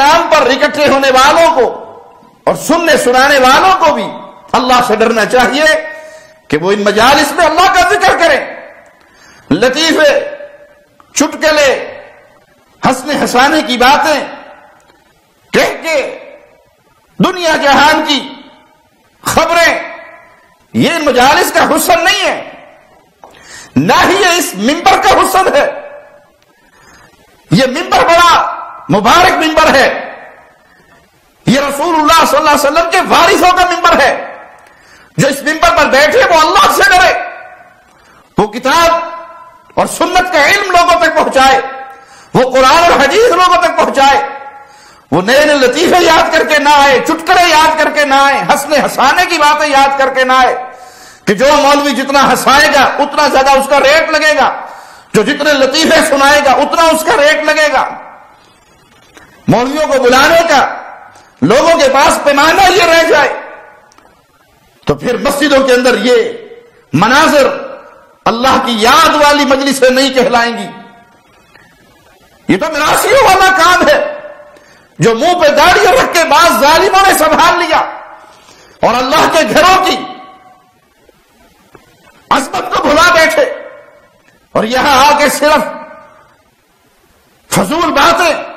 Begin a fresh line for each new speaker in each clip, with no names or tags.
نام پر اکٹھے ہونے والوں کو اور سننے سنانے والوں کو بھی اللہ سے ڈرنا چاہیے کہ وہ ان مجالس میں اللہ کا ذکر کریں لطیفے، چٹکلے ہنسنے ہنسانے کی باتیں، کہہ کے دنیا جہان کی خبریں، یہ مجالس کا حسن نہیں ہے۔ نہ ہی یہ اس ممبر کا حسن ہے۔ یہ ممبر بڑا مبارک ممبر ہے۔ یہ رسول اللہ صلی اللہ علیہ وسلم کے وارثوں کا ممبر ہے۔ جو اس ممبر پر بیٹھے وہ اللہ سے ڈرے۔ وہ کتاب اور سنت کا علم لوگوں تک پہنچائے۔ وہ قرآن اور حدیث لوگوں تک پہنچائے۔ وہ نئے نئے لطیفے یاد کر کے نہ آئے چٹکرے یاد کر کے نہ آئے ہنسنے ہنسانے کی باتیں یاد کر کے نہ آئے۔ کہ جو مولوی جتنا ہنسائے گا، اتنا زیادہ اس کا ریٹ لگے گا۔ جو جتنے لطیفے سنائے گا، اتنا اس کا ریٹ لگے گا۔ مولویوں کو بلانے کا، لوگوں کے پاس پیمانہ یہ رہ جائے۔ تو پھر مسجدوں کے اندر یہ مناظر اللہ کی یاد والی مجلس نہیں کہلائیں گی۔ یہ تو مراسیوں والا کام ہے۔ جو منہ پہ داڑیاں رکھ کے بعض ظالموں نے سنبھال لیا اور اللہ کے گھروں کی عصمت کو بھلا بیٹھے۔ اور یہاں آ کے صرف فضول باتیں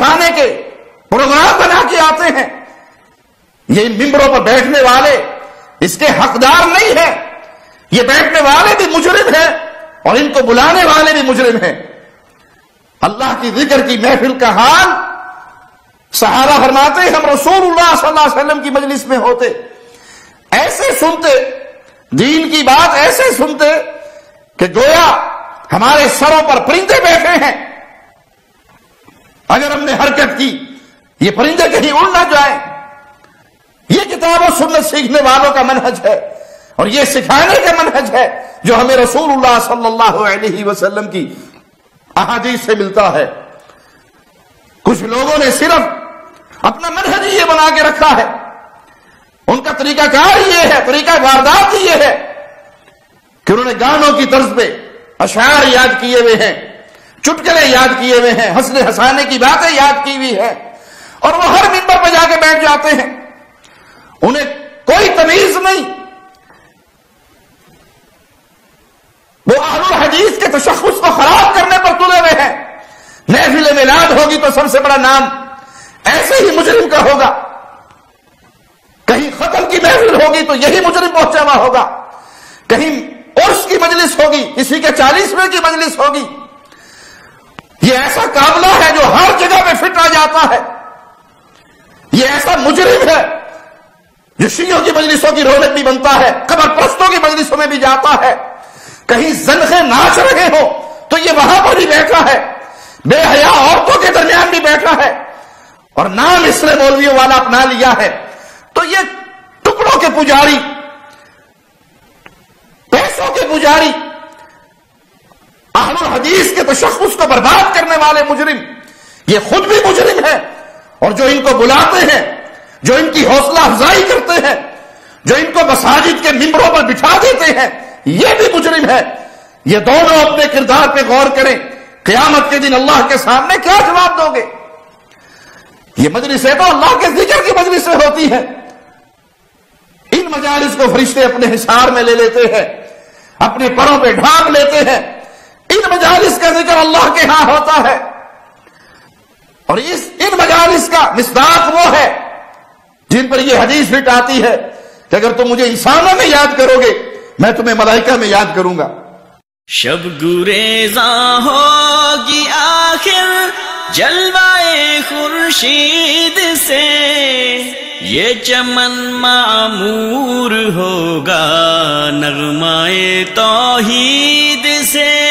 ہنسانے کے پروگرام بنا کے آتے ہیں۔ یہ ان ممبروں پر بیٹھنے والے اس کے حقدار نہیں ہیں۔ یہ بیٹھنے والے بھی مجرم ہیں اور ان کو بلانے والے بھی مجرم ہیں۔ اللہ کی ذکر کی محفل کا حال سہارا فرماتے ہم رسول اللہ صلی اللہ علیہ وسلم کی مجلس میں ہوتے۔ ایسے سنتے، دین کی بات ایسے سنتے کہ گویا ہمارے سروں پر پرندے بیٹھے ہیں۔ اگر ہم نے حرکت کی، یہ پرندے کہیں اڑ نہ جائیں یہ کتاب و سنت سیکھنے والوں کا منہج ہے اور یہ سکھانے کا منہج ہے جو ہمیں رسول اللہ صلی اللہ علیہ وسلم کی احادیث سے ملتا ہے۔ کچھ لوگوں نے صرف اپنا منہج یہ بنا کے رکھا ہے۔ ان کا طریقہ کار یہ ہے، طریقہ واردات یہ ہے کہ انہوں نے گانوں کی طرز پہ اشعار یاد کیے ہوئے ہیں۔ چٹکلے یاد کیے ہوئے ہیں ہنسنے ہنسانے کی باتیں یاد کی ہوئی ہے اور وہ ہر ممبر پہ جا کے بیٹھ جاتے ہیں۔ انہیں کوئی تمیز نہیں۔ وہ اہل الحدیث کے تشخص کو خراب کرنے پر تلے ہوئے ہیں۔ محفل میلاد ہوگی تو سب سے بڑا نام ایسے ہی مجرم کا ہوگا۔ کہیں ختم کی محفل ہوگی تو یہی مجرم پہنچا ہوا ہوگا۔ کہیں عرس کی مجلس ہوگی کسی کے چالیسویں کی مجلس ہوگی۔ یہ ایسا قابلہ ہے جو ہر جگہ پہ فٹ آ جاتا ہے۔ یہ ایسا مجرم ہے۔ جو شیوں کی مجلسوں کی رونق بھی بنتا ہے، قبر پرستوں کی مجلسوں میں بھی جاتا ہے۔ کہیں زنخے ناچ رہے ہو تو یہ وہاں پر ہی بیٹھا ہے۔ بے حیا عورتوں کے درمیان بھی بیٹھا ہے۔ اور نام اس نے مولویوں والا اپنا لیا ہے۔ تو یہ ٹکڑوں کے پجاری، پیسوں کے پجاری اہل الحدیث کے تشخص کو برباد کرنے والے مجرم۔ یہ خود بھی مجرم ہے اور جو ان کو بلاتے ہیں، جو ان کی حوصلہ افزائی کرتے ہیں، جو ان کو مساجد کے ممبروں پر بٹھا دیتے ہیں، یہ بھی مجرم ہے یہ دونوں اپنے کردار پہ غور کریں۔ قیامت کے دن اللہ کے سامنے کیا جواب دو گے؟ یہ مجلس ہے تو اللہ کے ذکر کی مجلس ہوتی ہے۔ ان مجالس کو فرشتے اپنے حسار میں لے لیتے ہیں، اپنے پروں پہ ڈھانپ لیتے ہیں۔ ان مجالس کا ذکر اللہ کے ہاں ہوتا ہے۔ اور اس ان مجالس کا مصداق وہ ہے جن پر یہ حدیث فٹ آتی ہے کہ اگر تم مجھے انسانوں میں یاد کرو گے، میں تمہیں ملائکہ میں یاد کروں گا۔
شب گریزاں ہوگی آخر، جلوائے خورشید سے۔ یہ چمن معمور ہوگا نغمائے توحید سے۔